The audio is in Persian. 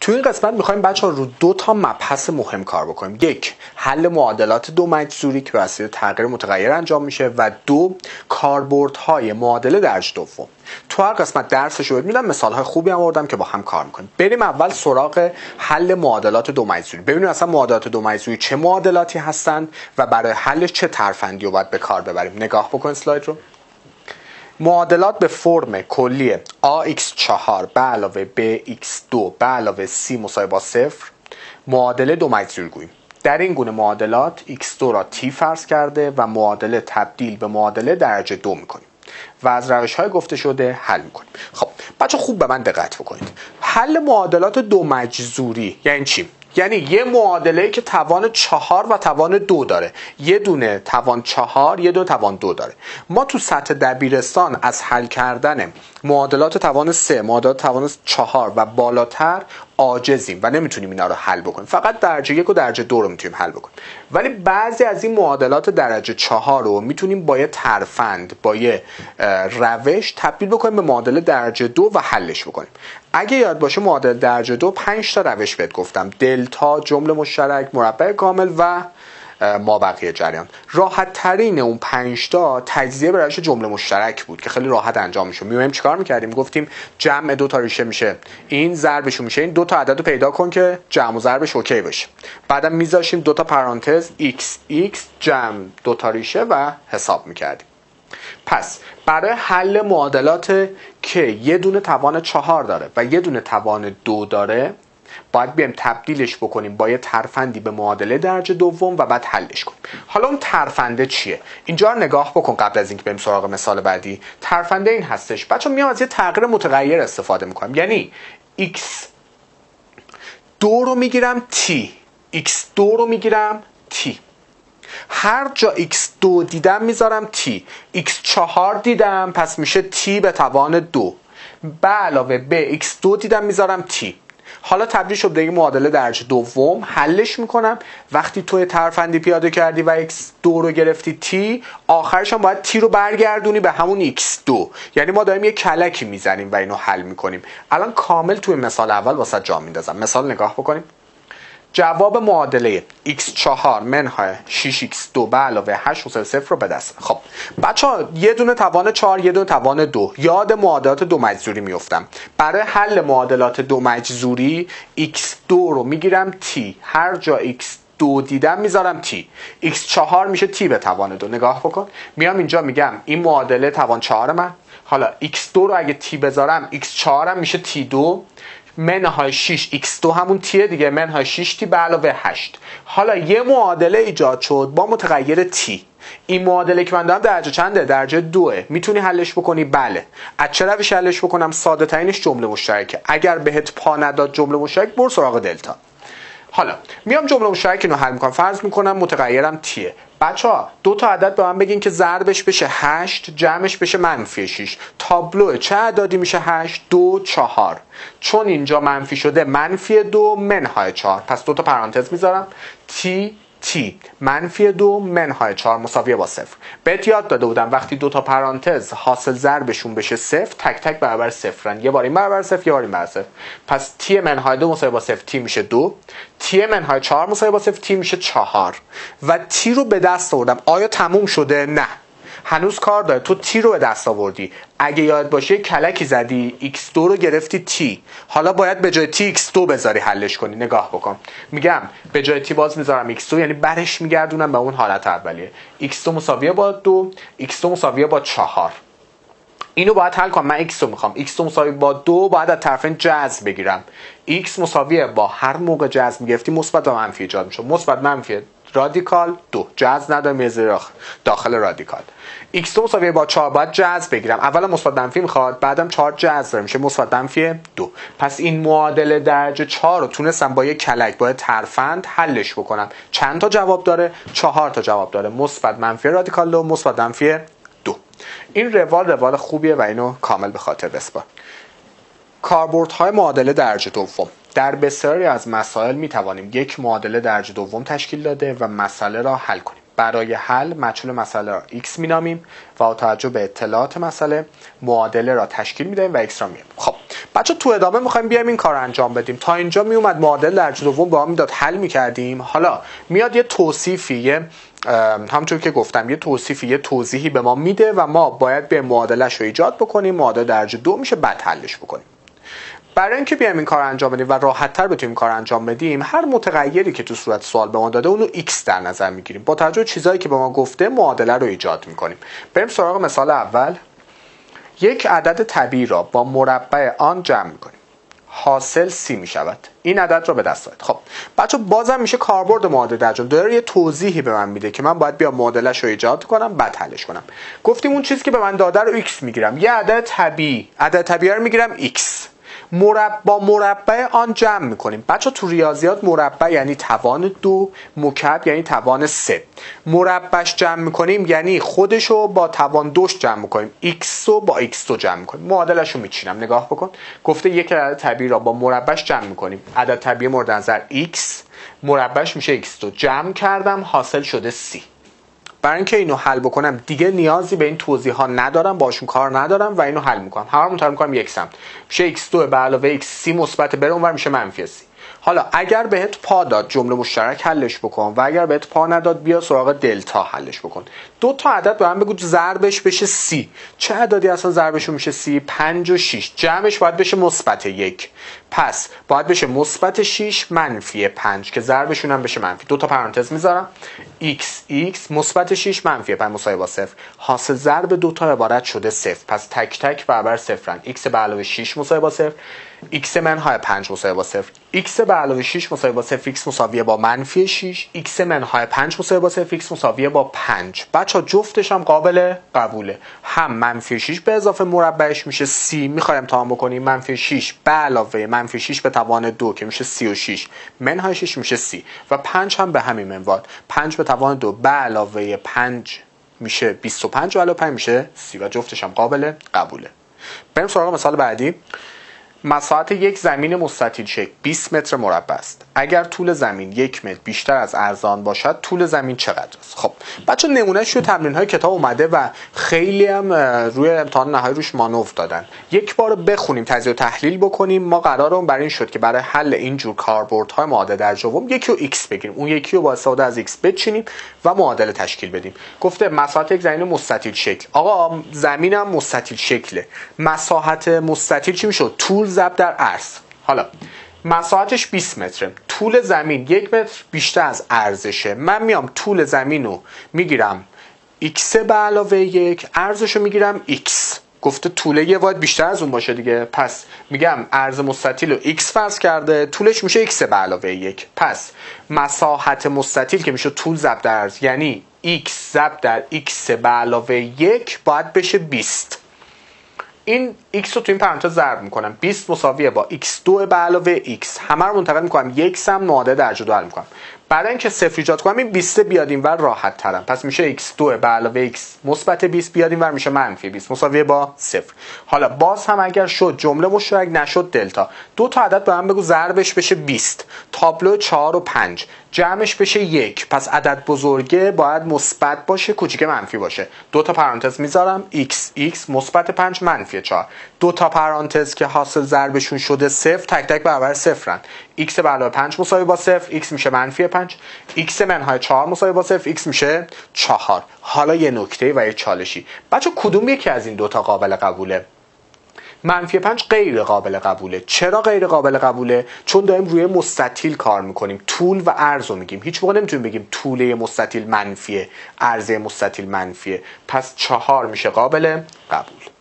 تو این قسمت می‌خوایم بچه ها رو دو تا مبحث مهم کار بکنیم. یک حل معادلات دو مجذوری که به تغییر متغیر انجام میشه و دو کاربردهای معادله درجه دوم. تو هر قسمت درسش رو میدم مثال های خوبی هم آوردم که با هم کار می‌کنیم. بریم اول سراغ حل معادلات دو مجذوری ببینیم اصلا معادلات دو مجذوری چه معادلاتی هستند و برای حلش چه ترفندی رو باید به کار ببریم. نگاه بکن اسلاید رو. معادلات به فرم کلی ax4 به علاوه bx2 به علاوه c مساوی با صفر معادله دو مجذور گوییم در این گونه معادلات x2 را t فرض کرده و معادله تبدیل به معادله درجه دو می‌کنیم و از روش های گفته شده حل می‌کنیم. خب بچه خوب به من دقت بکنید. حل معادلات دو مجذوری یعنی چی؟ یعنی یه معادله که توان چهار و توان دو داره. یه دونه توان چهار یه دونه توان دو داره. ما تو سطح دبیرستان از حل کردن معادلات توان سه معادلات توان چهار و بالاتر عاجزیم و نمی‌تونیم اینا رو حل بکنیم. فقط درجه یک و درجه دو رو می‌تونیم حل بکنیم. ولی بعضی از این معادلات درجه چهار رو می‌تونیم با یه ترفند با یه روش تبدیل بکنیم به معادله درجه دو و حلش بکنیم. اگه یاد باشه معادله درجه دو پنج تا روش بهت گفتم. دلتا جمله مشترک مربع کامل و ما بقیه جریان. راحت ترین اون پنج تا تجزیه به روش جمله مشترک بود که خیلی راحت انجام میشه میایم چیکار می‌کردیم؟ گفتیم جمع دو تا ریشه میشه. این ضربش میشه. این دو تا عدد پیدا کن که جمع و ضربش اوکی باشه. بعدم میذاشیم دو تا پرانتز x x جمع دو تا ریشه و حساب می‌کردیم. پس برای حل معادلات که یه دونه توان چهار داره و یه دونه توان دو داره. باید بیایم تبدیلش بکنیم با یه ترفندی به معادله درجه دوم و بعد حلش کنیم. حالا اون ترفنده چیه؟ اینجا رو نگاه بکن قبل از اینکه بریم سراغ مثال بعدی. ترفنده این هستش. بچه میام از یه تغییر متغیر استفاده می‌کنم. یعنی x دو رو می‌گیرم t. X دو رو می‌گیرم t. هر جا x2 دیدم می‌ذارم t. X4 دیدم پس میشه t به توان دو. به علاوه به x2 دیدم می‌ذارم t. حالا تبدیل شد به معادله درجه دوم. حلش می‌کنم. وقتی توی ترفندی پیاده کردی و x2 رو گرفتی t آخرش هم باید t رو برگردونی به همون x2 یعنی ما داریم یه کلکی می‌زنیم و اینو حل می‌کنیم. الان کامل توی مثال اول واسه جا میندازم. مثال نگاه بکنیم. جواب معادله x4 منهای 6x2 به علاوه 8 مساوی 0 رو به دست خب بچه ها یه دونه توان 4 یه دونه توان 2 یاد معادلات دو مجذوری میفتم برای حل معادلات دو مجذوری x2 رو می‌گیرم t. هر جا x دو دیدم می‌ذارم t. X4 میشه t به توان دو. نگاه بکن. میام اینجا میگم این معادله توان 4 من. حالا x2 رو اگه t بذارم x4 هم میشه t2 منهای 6 x2 همون تیه دیگه منهای 6 تی به علاوه 8 حالا یه معادله ایجاد شد با متغیر تی. این معادله که من دارم درجه چنده؟ درجه دوه. می‌تونی حلش بکنی؟ بله. از چه روش حلش بکنم؟ ساده ترینش جمله مشترکه. اگر بهت پا نداد جمله مشترک بر سراغ دلتا. حالا میام جمله مشترک اینو حل می‌کنم. فرض می‌کنم متغیرم تیه. بچه ها دو تا عدد به من بگین که ضربش بشه 8 جمعش بشه منفی 6 تابلو چه عددی میشه 8 دو چهار. چون اینجا منفی شده منفی دو منهای 4 پس دو تا پرانتز می‌ذارم. تی تی منفی دو منهای چهار مساویه با صفر. بهت یاد داده بودم وقتی دو تا پرانتز حاصل ضربشون بشه صفر تک تک برابر صفرن. یه بار این برابر صفر یه بار این برابر صفر. پس تی منهای دو مساوی با صفر تی میشه دو. تی منهای چهار مساوی با صفر تی میشه چهار. و تی رو به دست آوردم. آیا تموم شده؟ نه. هنوز کار داره. تو تی رو به دست آوردی. اگه یاد باشه کلکی زدی. x2 رو گرفتی تی. حالا باید به جای تی x2 بذاری حلش کنی. نگاه بکن. میگم به جای تی باز می‌ذارم x2 یعنی برش میگردونم به اون حالت اولیه. x2 مساویه با دو. x2 مساویه با چهار. اینو باید حل کنم. من x رو می‌خوام. X مساوی با دو باید از طرفین جذر بگیرم. X مساویه با هر موقع جذر می‌گرفتی مثبت و منفی ایجاد میشه مثبت منفی رادیکال دو. جذر نداره میره داخل رادیکال. X2 مساوی با 4 باید جذر بگیرم. اولا مثبت منفی می‌خواد بعدم 4 جذر میشه مثبت منفی 2 پس این معادله درجه 4 رو تونستم با یک کلک با ترفند حلش بکنم. چند تا جواب داره؟ 4 تا جواب داره. مثبت منفی رادیکال دو مثبت منفی 2 این روال روال خوبیه و اینو کامل به خاطر بسپار. کاربردهای معادله درجه دوم. در بسیاری از مسائل می توانیم یک معادله درجه دوم تشکیل داده و مسئله را حل کنیم. برای حل مجهول مسئله را x مینامیم و با توجه به اطلاعات مسئله معادله را تشکیل می‌دهیم و x را میاریم خب بچه تو ادامه می‌خوایم بیایم این کار انجام بدیم. تا اینجا میومد معادل درجه دوم با می‌داد حل می‌کردیم. حالا میاد یه توصیفی یه همونطور که گفتم یه توصیفی یه توضیحی به ما میده و ما باید به معادلش رو ایجاد بکنیم. معادل درجه دو میشه بعد حلش بکنیم. برای اینکه بیایم این کار انجام بدیم و راحت تر بتونیم کار انجام بدیم هر متغیری که تو صورت سوال به ما داده اونو x در نظر می‌گیریم. با توجه چیزایی که به ما گفته معادله رو ایجاد می‌کنیم. بریم سراغ مثال اول. یک عدد طبیعی را با مربع آن جمع می‌کنیم. حاصل سی می شود این عدد را به دست آید خب بچه بازم میشه کاربرد معادله در داره یه توضیحی به من میده که من باید بیام معادلش رو ایجاد کنم بعد حلش کنم. گفتیم اون چیزی که به من داده رو x می‌گیرم. یه عدد طبیعی. عدد طبیعی رو می‌گیرم x. مربع مربع آن جمع می‌کنیم. بچه تو ریاضیات مربع یعنی توان دو مکعب یعنی توان سه. مربعش جمع می‌کنیم یعنی خودش رو با توان دوش جمع می‌کنیم. x رو با x دو جمع می‌کنیم. معادلش رو میچینم. نگاه بکن. گفته یک عدد طبیعی را با مربعش جمع می‌کنیم. عدد طبیعی مورد نظر x مربعش میشه x دو. جمع کردم. حاصل شده c برای اینکه اینو حل بکنم دیگه نیازی به این توضیح ها ندارم باشون کار ندارم و اینو حل می‌کنم. هممون تر می‌کنم یک سمت. میشه x2 به علاوه x c مثبت بره اونور میشه منفی c حالا اگر بهت پا داد جمله مشترک حلش بکن و اگر بهت پا نداد بیا سراغ دلتا حلش بکن. دو تا عدد به هم بگو ضربش بشه سی. چه عددی اصلا ضربش میشه سی؟ 5 و 6 جمعش باید بشه مثبت یک. پس باید بشه مثبت 6 منفی 5 که ضربشون هم بشه منفی. دو تا پرانتز می‌ذارم. x x مثبت 6 منفی 5 مساوی با 0 حاصل ضرب دو تا عبارت شده 0 پس تک تک برابر صفرن. x به علاوه 6 مساوی با 0 x منهای 5 مساوی با 0 x به علاوه 6 مساوی با 0 x مساوی با منفی 6 x منهای 5 مساوی با 0 x مساوی با 5 بچا جفتش هم قابل قبوله. هم منفی 6 به اضافه مربعش میشه 30 می‌خوایم تمام بکنیم منفی 6 به علاوه منفی 6 به توان 2 که میشه 36 منهای 6 میشه 30 و 5 هم به همین منوال. 5 به توان 2 به علاوه 5 میشه 25 و علاوه 5 میشه 30 و جفتش هم قابل قبوله. بریم سراغ مثال بعدی. مساحت یک زمین مستطیل شکل 20 متر مربع است. اگر طول زمین یک متر بیشتر از ارزان باشد طول زمین چقدر است؟ خب بچه نمونهش رو تمرین های کتاب اومده و خیلی هم روی امتحان نهایی روش مانور دادن. یک بار بخونیم تجزیه و تحلیل بکنیم. ما قرارمون بر این شد که برای حل این جور کاربردهای معادله در جوم یکی رو x بگیریم. اون یکی رو با استفاده از x بچینیم و معادله تشکیل بدیم. گفته مساحت یک زمین مستطیل شکل. آقا زمینم مستطیل شکله. مساحت مستطیل چی میشه طول ضرب در عرض. حالا مساحتش 20 متره. طول زمین یک متر بیشتر از ارزشه. من میام طول زمین رو می‌گیرم x به علاوه یک ارزش رو می‌گیرم x گفته طوله یه باید بیشتر از اون باشه دیگه. پس میگم ارز مستطیل رو x فرض کرده طولش میشه x به علاوه یک. پس مساحت مستطیل که میشه طول ضرب در ارز یعنی x ضرب در x به علاوه یک باید بشه 20 این x رو تو این پرانتز ضرب می‌کنم. 20 مساویه با x2 به علاوه x. همه رو منتقل می‌کنم. یک سم معادله درجه دو حل می‌کنم. بعد اینکه صفر ایجاد کنم این 20 بیادیم و راحت ترم پس میشه x2 به علاوه x مثبت 20 بیادیم و میشه منفی 20 مساویه با صفر. حالا باز هم اگر شد جمله مشترک نشد دلتا. دو تا عدد به هم بگو ضربش بشه 20 تابلو 4 و 5 جمعش بشه یک. پس عدد بزرگه باید مثبت باشه کوچیک منفی باشه. دو تا پرانتز می‌ذارم. x x مثبت 5 منفی 4 دو تا پرانتز که حاصل ضربشون شده صفر تک تک برابر صفرن. x به علاوه 5 مساوی با صفر. x میشه منفی 5 x منهای 4 مساوی با صفر. x میشه 4 حالا یه نکته و یه چالشی. بچه کدوم یکی از این دوتا قابل قبوله؟ منفی 5 غیر قابل قبوله. چرا غیر قابل قبوله؟ چون داریم روی مستطیل کار می‌کنیم. طول و عرض رو میگیم. هیچ موقع نمی‌تونیم بگیم طول مستطیل منفیه عرض مستطیل منفیه. پس چهار میشه قابل قبول.